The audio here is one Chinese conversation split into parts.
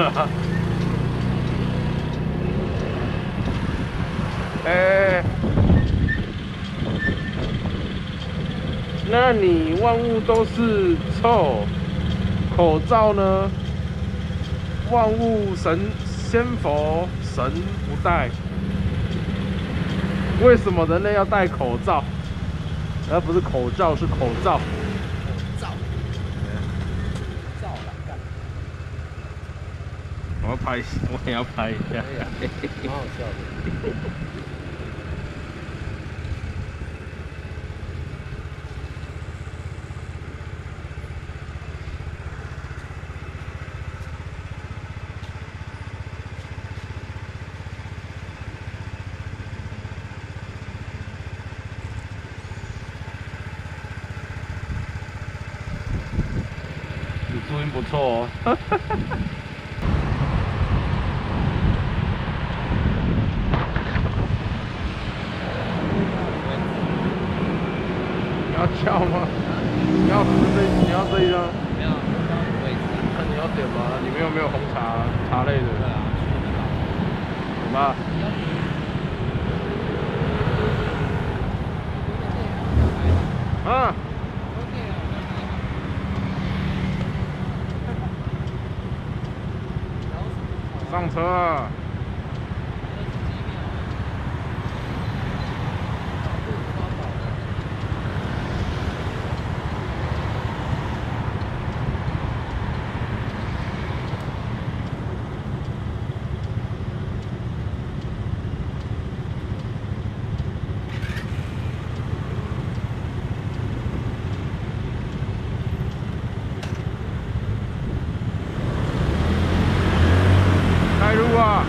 哎，那你万物都是臭，口罩呢？万物神仙佛神不戴，为什么人类要戴口罩？而不是口罩，是口罩。我要拍，我也要拍一下。蛮好笑的。你注音不错哦。要叫吗？你要吃这，你要这一张？那你要点吗？里面有没有红茶、茶类的？对啊，去那个。有吗？啊，上车啊！开路啊！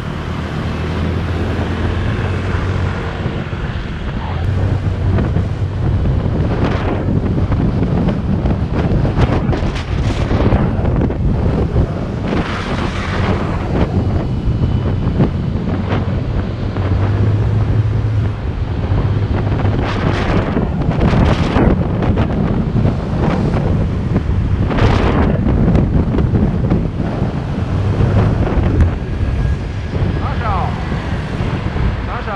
哪小？哪小？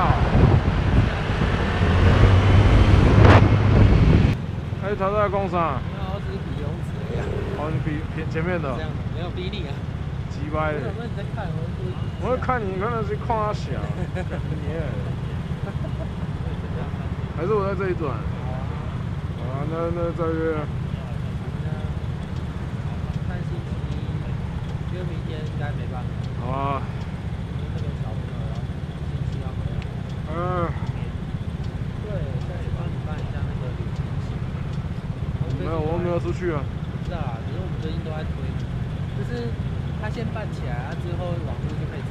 哎，他在工厂。没有，我只是比。哦，你比前前面的这样的，没有比例啊。鸡掰的我想。说你在看，我是我会看你，可能是看他小。你 还是我在这里转？啊，那那再约。看星期一，因为明天应该没办法，好啊。因为那个小朋友要星期要回来。嗯，对，再帮你办一下那个旅行险。没有，我没有出去啊。不知道啊，只是我们最近都在推，就是他先办起来，他之后网络就可以